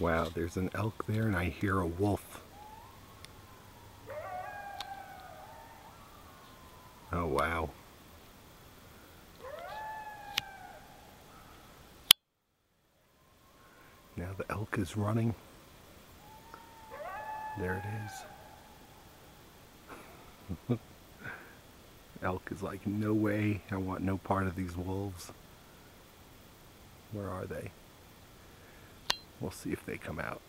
Wow, there's an elk there and I hear a wolf. Oh wow. Now the elk is running. There it is. elk is like, no way, I want no part of these wolves. Where are they? We'll see if they come out.